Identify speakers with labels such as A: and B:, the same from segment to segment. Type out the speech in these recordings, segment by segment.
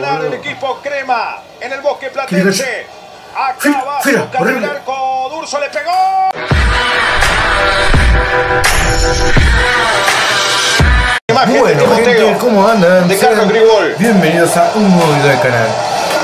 A: ganar el equipo Crema en el bosque platense. Acá va
B: Fira,
A: a
B: horrible.
A: el arco. Durso le pegó.
B: Bueno,
A: de
B: gente, ¿cómo andan?
A: De Carlos Grigol.
B: Bienvenidos a un nuevo video del canal.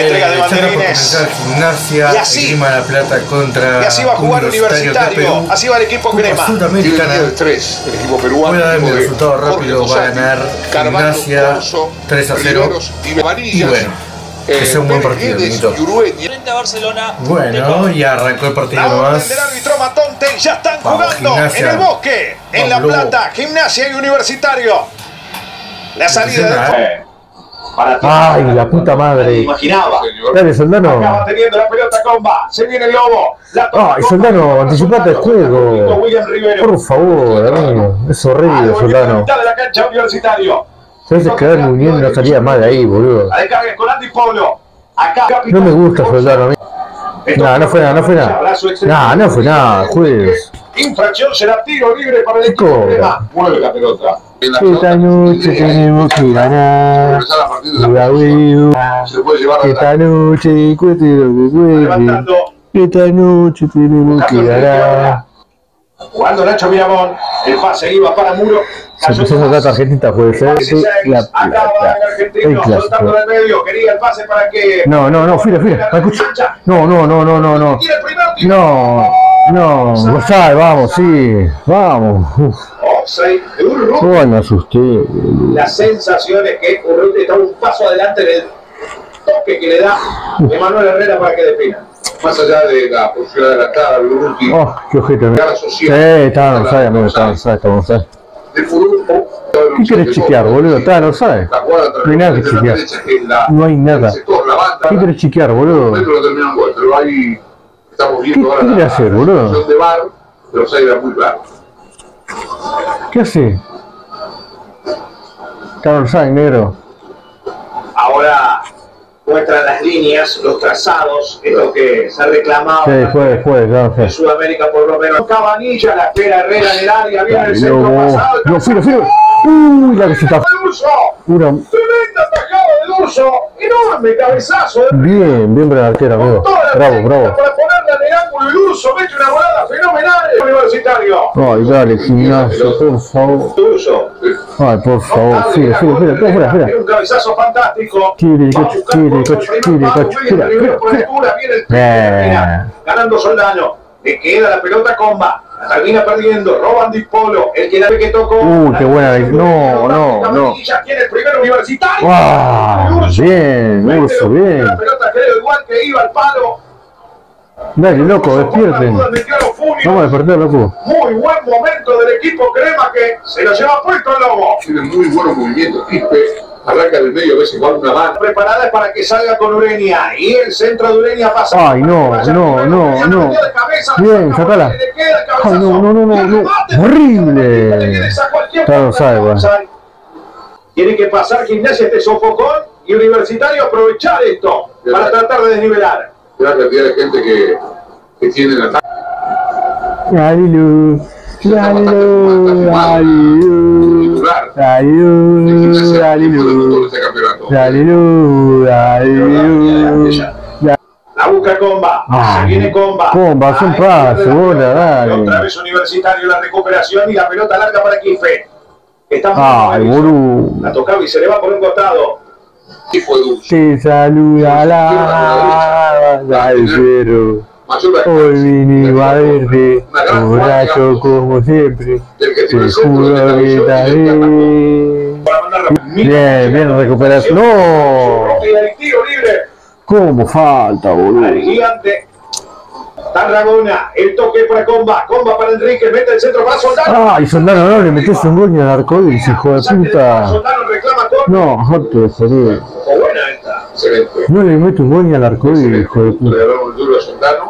A: Entrega de banderines.
B: comenzar gimnasia,
A: Y así-
B: Grima La Plata contra
A: Y así va a jugar Universitario. Así va el equipo
B: Copa
A: Crema.
B: Sudamericana.
C: El 3, el equipo peruano.
B: Voy a dar
C: equipo
B: mi
C: de
B: resultado rápido, va a ganar
C: Carvalho,
B: Gimnasia
C: Corso,
B: 3 a 0.
C: Riveros y
B: bueno, que sea un buen partido.
D: Frente a Barcelona.
B: Bueno, y arrancó el partido nomás.
A: del árbitro Matonte ya están
B: Vamos,
A: jugando
B: Gimnasia.
A: en el bosque, en La
B: Vamos.
A: Plata, Gimnasia y Universitario. La salida de
E: Para ti.
F: Ay, la puta madre.
E: imaginaba.
F: Dale,
E: Acaba
F: Soldano.
E: teniendo la pelota comba. Se viene el lobo. La toma
F: Ay. Soldano, anticipate el juego. Por favor, amigo. Es horrible,
E: en la
F: Soldano.
E: de la cancha universitario.
F: Si a veces quedar Muñoz no estaría mal ahí, boludo.
E: La descarga con Andy Pablo. Acá.
F: No me gusta Soldano a mí. No, no fue nada, no fue nada. No, no fue nada, juez.
E: Infracción será tiro libre para el equipo. Mueve la pelota.
F: Esta noche tenemos que ganar.
C: Se puede llevar a
F: Esta noche cueste lo que. Esta noche tenemos que ganar.
E: Jugando Nacho Miramón. El pase iba para Muro.
F: Se empezó a sacar tarjetita, puede ser. La,
E: Acaba
F: la-
E: el argentino soltando del medio. Quería el pase para que.
F: No, no, no, fila, fila. No, no, no, no, no, no. No, no, Gonzalo, vamos, sí, vamos. Uf,
E: de
F: oh, me asusté.
E: Las sensaciones que Urruti está un paso adelante en el toque que le da Emanuel Herrera para que defina.
C: Más allá de la posición adelantada, el Urruti,
F: Oh, qué ojete, Sí, estaba en offside, amigo, en offside, estaba en offside.
C: De Furulco,
F: ¿Qué querés chequear, boludo?
C: La jugada
F: No hay nada que
C: de la
F: chequear.
C: la-
F: No hay nada.
C: la
F: ¿Qué querés chequear, boludo?
C: Estamos viendo
F: ¿Qué-
C: ahora la,
F: quiere hacer,
C: la situación de VAR, pero se era muy claro.
F: ¿Qué hace? En offside, negro.
E: Ahora muestran las líneas, los trazados, es lo que se ha reclamado
F: Sí, fue, fue, ya
E: en. Sudamérica por lo menos. Cabanilla, la espera Herrera en el área, viene el centro pasado.
F: No. Uy, la que se está. Una...
E: enorme cabezazo. de
F: Bien, bien para el arquero, amigo.
E: Toda la
F: Bravo, bravo.
E: Para ponerla en el ángulo Urso mete una volada fenomenal el universitario.
F: Ay, dale, gimnasio, por favor. Ay, por favor, fila, fila, fila.
E: Un cabezazo fantástico.
F: Tire, coche, tire, coche, tire,
E: viene el. Mira, ganando Soldano. Le queda la pelota comba. Termina perdiendo. Roban Di Polo. El que la ve que tocó.
F: Uy, qué buena. No, no, no.
E: Ya tiene el primer universitario. Urso.
F: bien, Urso, bien.
E: La pelota creo igual que iba al palo.
F: Dale, loco, despierten. Vamos a despertar, loco.
E: Muy buen momento del equipo Crema que se lo lleva puesto el lobo.
C: Tiene muy buenos movimientos, Quispe, arranca del medio, a veces con una mano.
E: Preparada para que salga con Ureña. Y el centro de Ureña pasa.
F: Ay, no, no, no, no. Bien,
E: saca
F: sacala. Ay, no, no, no, no, Horrible. bueno.
E: offside. Tiene que pasar gimnasia este sofocón y universitario aprovechar esto para tratar de desnivelar.
C: La cantidad de gente que, que tiene en ataque.
F: Dale, Dale. Dale. Dale,
C: de
F: Dale,
C: de este.
F: Dale. Dale.
E: La busca Comba.
F: Ah,
E: se viene Comba.
F: Comba, hace un pase, bola, dale.
E: Otra vez Universitario la recuperación y la pelota larga para Kife. Está
F: Ay, boludo.
E: La tocaba y se le va por un costado.
C: Y fue dulce.
F: Te saluda la.
C: Mayor
F: Hoy vine a verte,
C: Una gran
F: borracho como siempre. Te juro que
C: y
F: estaré. Bien, bien recuperación. No,
E: Y
F: cómo falta,
E: al
F: boludo.
E: gigante. Tarragona, el toque para Comba. Comba para Enrique, mete el centro para Soldano.
F: Ay, Soldano, no le metes un gol ni al arcoíris, hijo de puta. No, de joder.
E: O buena esta.
C: Excelente.
F: No le meto un gol ni al arcoíris, hijo de puta.
C: agarramos el duro a Soldano.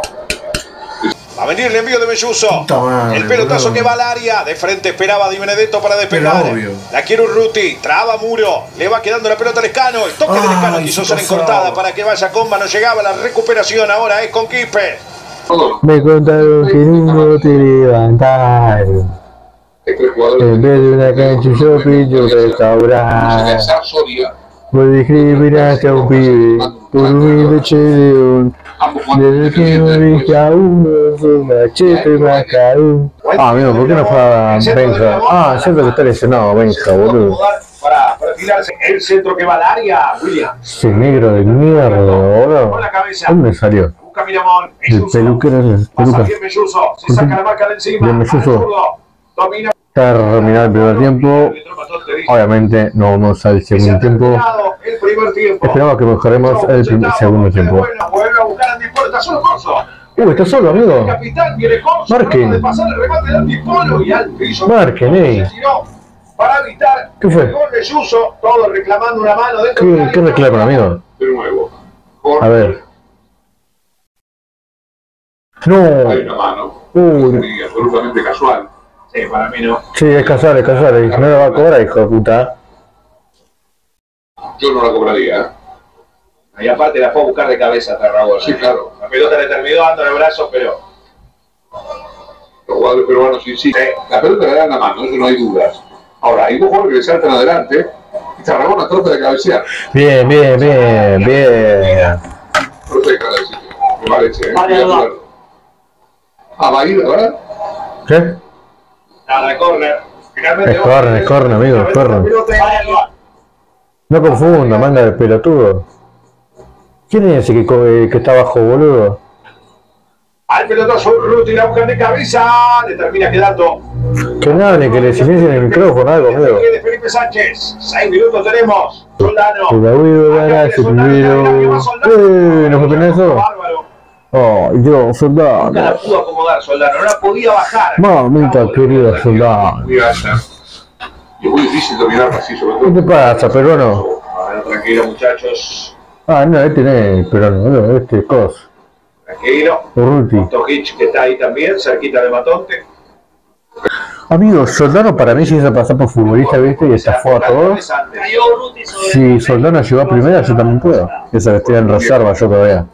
A: A venir el envío de
B: madre,
A: El pelotazo
B: boludo.
A: que va al área. De frente esperaba Di Benedetto para despegar. La quiere Urruti. Traba Muro. Le va quedando la pelota al Escano. El toque del Escano quiso
B: se
A: ser encortada para que vaya Comba. No llegaba la recuperación. Ahora es con Quispe.
F: Me contaron que no te levantaron. En vez de una cancha yo
C: Se
F: restaurante. Vos discriminaste a un pibe por un leche de un. Desde que me dije a uno, machete macaú. Ah, amigo, ¿por qué no juega Benja? Ah, siento que está lesionado Benja, boludo.
E: Para, para tirarse el centro que va al área, William.
F: Ese negro de mierda,
E: Con
F: boludo.
E: la cabeza.
F: ¿Dónde salió?
E: Busca Miramón.
F: El peluquero
E: Pasa
F: peluca.
E: bien Melluso. Se saca la marca de encima.
F: Bien, Melluso.
E: Al zurdo. Domina.
F: Terminado el primer tiempo. Obviamente no vamos al segundo tiempo. Esperamos que mejoremos el segundo tiempo.
E: Buscar Puerta. Solo Corso.
F: Uh, está solo,
E: El
F: amigo.
E: capitán viene Corso.
F: Marquen.
E: de pasar el remate de Andy Polo y al piso.
F: Marquen, ey.
E: Se tiró Para evitar
F: ¿Qué fue?
E: el gol de Yuso. Todos reclamando una mano dentro
F: ¿Qué, qué reclaman, amigo?
C: De nuevo.
F: A ver.
C: Hay
F: No.
C: una mano.
F: Uy.
C: Sí, absolutamente casual.
E: Sí, para mí no.
F: Sí, es casual, es casual. No lo va a cobrar, hijo de puta.
C: Yo no la cobraría. ¿Eh?
E: Y aparte la fue a buscar de cabeza Tarragona.
C: Sí, claro.
E: La pelota le terminó dando en el brazo, pero
C: Los jugadores peruanos insisten. La pelota le da en la mano, eso no hay dudas. Ahora, hay dos jugadores que le saltan adelante y Tarragona trata de cabecear.
F: Bien, bien, bien, bien.
C: Perfecta la decisión. Me parece. ¿eh?
D: Vale,
C: de. Ah, va a ir, ¿verdad?
F: ¿Qué?
E: nada de córner. Finalmente
F: Es córner, es córner, amigo, es córner. No confunda, manga de pelotudo. ¿Quién es ese que, eh, que está abajo, boludo?
E: Al pelotazo Ruti la buscan de cabeza. Le termina quedando.
F: Que hable, que le silencien el micrófono, algo,
E: toque de Felipe Sánchez. Seis minutos tenemos. Soldano.
F: Abuelo gana primero. ¡Eh! ¿No fue eso?
E: Bárbaro.
F: ¡Oh, Dios,
E: Nunca
F: soldado!
E: la pudo acomodar Soldano. No la podía bajar.
F: Mamita querida, soldado.
C: Muy alta. Y es muy difícil dominarla así, sobre
F: ¿Qué te
C: todo.
F: pasa, peruano?
E: Tranquilo, muchachos.
F: Ah, no, este no es peruano, no, este es cos.
E: Tranquilo.
F: Urruti.
E: Tojic que está ahí también, cerquita de Matonte.
F: Amigo, Soldano para mí se hizo pasar por futbolista, viste, y estafó a todos. Si Soldano llegó a primera, yo también puedo. Esa que estoy en reserva, yo todavía.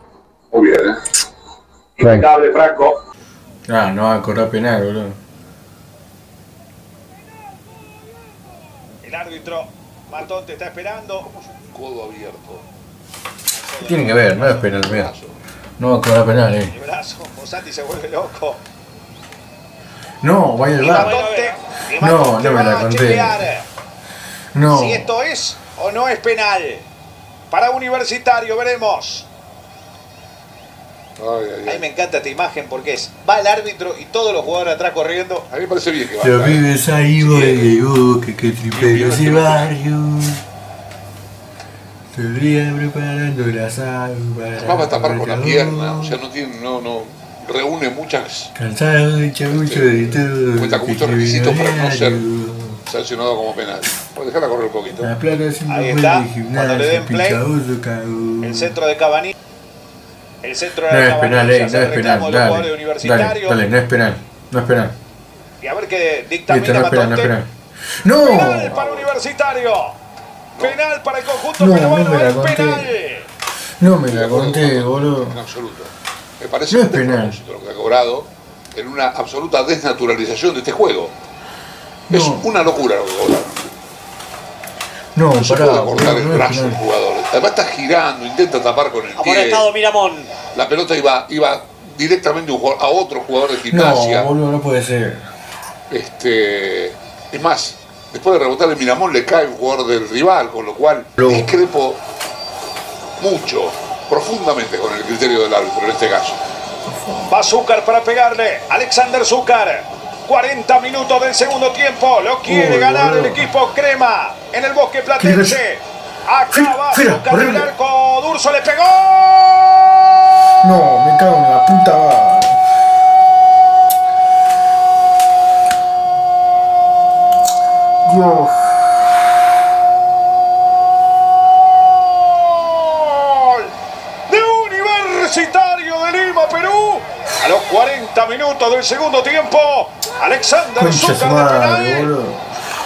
C: Muy bien, ¿eh?
E: Impecable, Franco.
B: Ah, no va a cobrar penal, boludo.
A: El árbitro Matón te está esperando.
C: Codo abierto.
B: ¿Qué tiene que ver? No es penal, mira. No va a cobrar penal, eh.
A: El brazo. Mosati se vuelve loco.
B: No, vaya al bar. No, no me la
A: va a
B: conté. No.
A: Si esto es o no es penal. Para Universitario, veremos.
C: Ay, ay,
A: A mí
C: ay.
A: me encanta esta imagen porque es, va el árbitro y todos los jugadores atrás corriendo.
C: A mí me parece bien que va.
B: Los pibes ahí, voy que que ese barrio. Estaría preparando el asado para.
C: Va a tapar con la
B: el
C: pierna, o sea, no tiene, no, no, reúne muchas,
B: Cansado de chamucho de todo.
C: Cuenta con muchos requisitos para no ser- sancionado como penal. A dejarla correr un poquito.
B: La plata siempre
A: Ahí está,
B: de gimnasia,
A: cuando le den play. El centro de Cavani. El centro de
B: No es penal, eh, no es penal, dale, dale, dale, no es penal, no es penal.
A: Y a ver qué
B: Listo,
A: dictamina
B: no es penal, no es penal.
A: Penal
B: ¡No!
A: para Universitario. Penal para el conjunto
B: No,
A: peruano.
B: no me la
A: es
B: conté.
A: penal.
B: No me la conté, boludo.
C: En absoluto. Me parece
B: No
C: un
B: es penal.
C: lo que ha cobrado en una absoluta desnaturalización de este juego. Es
B: No.
C: una locura lo que cobraron.
B: No,
C: No se
B: pará,
C: puede cortar el
B: no
C: brazo del jugador. Además está girando, intenta tapar con el pie.
D: amonestado Miramón.
C: La pelota iba, iba directamente a otro jugador de
B: No,
C: gimnasia.
B: boludo, no puede ser.
C: Este, es más, después de rebotar el Miramón le cae un jugador del rival, con lo cual discrepo mucho, profundamente con el criterio del árbitro en este caso.
A: Va Zúcar para pegarle. Alexander Zúcar. 40 minutos del segundo tiempo. Lo quiere
B: Uy,
A: ganar el equipo Crema en el bosque platense. Acá va
B: Fira,
A: Zúcar del
B: horrible.
A: arco. Durso le pegó.
B: No, me cago en la puta
A: de Universitario de Lima, Perú. A los 40 minutos del segundo tiempo. Alexander Zúcar de penal.
B: boludo.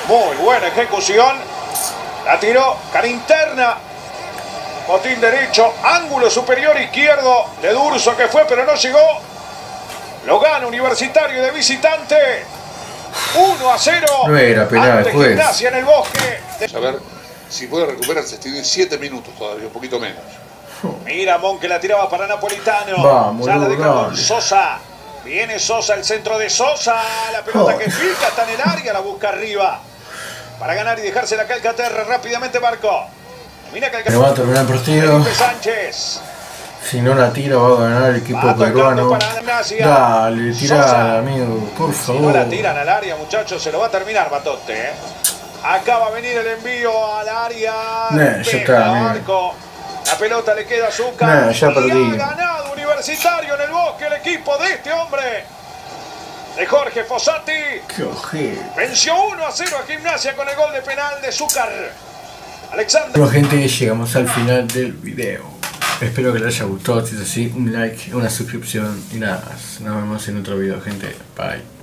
A: Muy buena ejecución. La tiró cara interna. Botín derecho, ángulo superior izquierdo de Durso que fue, pero no llegó. Lo gana Universitario de visitante. 1 a 0.
B: No era penal,
A: ante
B: juez.
A: Gimnasia en el bosque.
C: Vamos a ver Si puede recuperarse, tiene 7 minutos todavía, un poquito menos.
E: Mira, Mon que la tiraba para Napolitano.
B: Vamos,
E: ya la
B: dale.
E: Sosa. Viene Sosa, el centro de Sosa. La pelota
B: Oh.
E: que pica está en el área, la busca arriba. Para ganar y dejarse la Calcaterra rápidamente Barco. Mira
B: Me va a terminar el partido.
E: Felipe Sánchez.
B: Si no la tira va a ganar el equipo
E: Va
B: peruano. Dale, tirala, amigo, por
E: Si no
B: favor.
E: la tiran al área, muchachos, se lo va a terminar Batote. ¿eh? Acá va a venir el envío al área.
B: Nah, ya está.
E: Barco. La pelota le queda a Azúcar.
B: Nah, ya
E: y
B: perdí.
E: ha ganado Universitario en el bosque el equipo de este hombre. De Jorge Fossati.
B: Qué ojete.
E: Venció 1 a 0 a Gimnasia con el gol de penal de Zúcar. Alexander.
B: Bueno gente, llegamos al final del video. Espero que les haya gustado. Si es así, un like, una suscripción y nada más. Nos vemos en otro video, gente. Bye.